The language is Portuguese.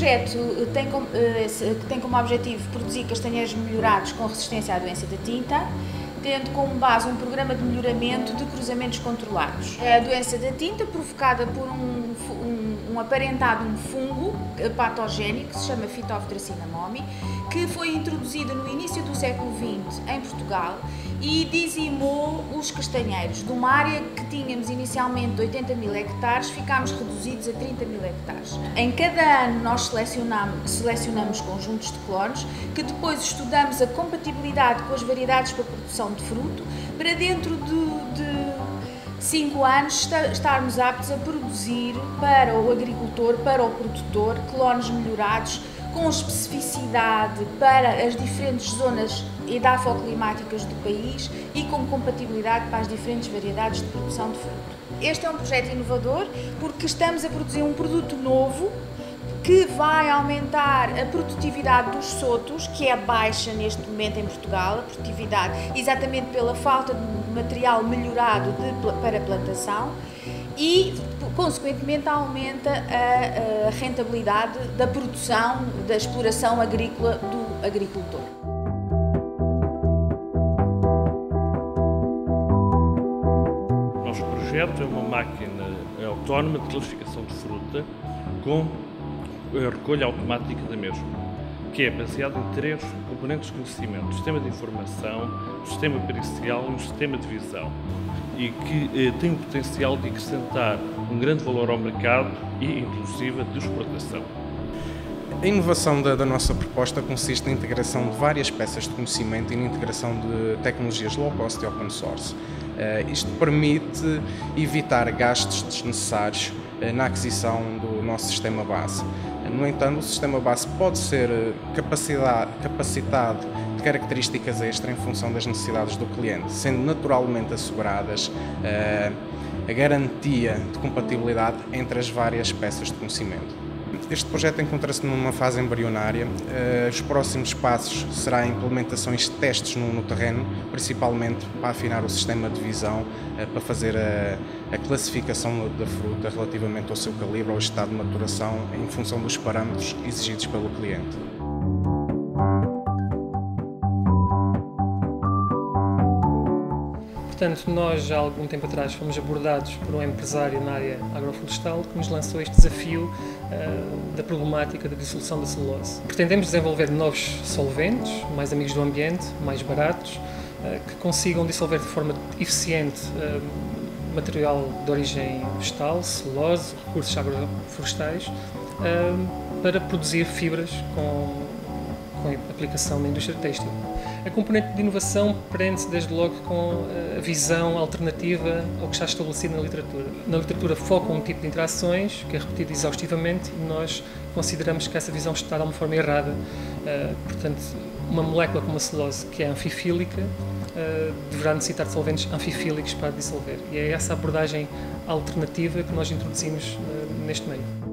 projeto tem como, tem como objetivo produzir castanheiros melhorados com resistência à doença da tinta, tendo como base um programa de melhoramento de cruzamentos controlados. A doença da tinta provocada por um, um, um aparentado um fungo patogénico que se chama Phytophthora cinnamomii, que foi introduzido no início do século XX em Portugal e dizimou os castanheiros. De uma área que tínhamos inicialmente de 80 mil hectares, ficámos reduzidos a 30 mil hectares. Em cada ano nós selecionamos, selecionamos conjuntos de clones que depois estudamos a compatibilidade com as variedades para produção de fruto, para dentro de, de cinco anos estarmos aptos a produzir para o agricultor, para o produtor, clones melhorados com especificidade para as diferentes zonas edafoclimáticas do país e com compatibilidade para as diferentes variedades de produção de fruto. Este é um projeto inovador porque estamos a produzir um produto novo que vai aumentar a produtividade dos sotos, que é baixa neste momento em Portugal, a produtividade exatamente pela falta de material melhorado de, para plantação e, consequentemente, aumenta a, a rentabilidade da produção, da exploração agrícola do agricultor. O nosso projeto é uma máquina autónoma de classificação de fruta com recolha automática da mesma, que é baseada em três componentes de conhecimento: sistema de informação, sistema pericial e o sistema de visão e que eh, tem o potencial de acrescentar um grande valor ao mercado e, inclusive, de exportação. A inovação da, da, nossa proposta consiste na integração de várias peças de conhecimento e na integração de tecnologias low cost e open source. Uh, isto permite evitar gastos desnecessários uh, na aquisição do nosso sistema base. No entanto, o sistema base pode ser eh, capacitado de características extra em função das necessidades do cliente, sendo naturalmente asseguradas eh, a garantia de compatibilidade entre as várias peças de conhecimento. Este projeto encontra-se numa fase embrionária. Uh, os próximos passos será a implementação de testes no, no, terreno, principalmente para afinar o sistema de visão, uh, para fazer a, classificação da fruta relativamente ao seu calibre, ao estado de maturação, em função dos parâmetros exigidos pelo cliente. Portanto, nós há algum tempo atrás fomos abordados por um empresário na área agroflorestal que nos lançou este desafio uh, da problemática da dissolução da celulose. Pretendemos desenvolver novos solventes, mais amigos do ambiente, mais baratos, uh, que consigam dissolver de forma eficiente uh, material de origem vegetal, celulose, recursos agroflorestais, para produzir fibras com, com aplicação na indústria têxtil. A componente de inovação prende-se desde logo com eh, a visão alternativa ao que está estabelecido na literatura. Na literatura foca um tipo de interações que é repetido exaustivamente e nós consideramos que essa visão está de uma forma errada. Uh, portanto, uma molécula como a celulose, que é anfifílica, uh, deverá necessitar de solventes anfifílicos para dissolver. E é essa abordagem alternativa que nós introduzimos neste meio.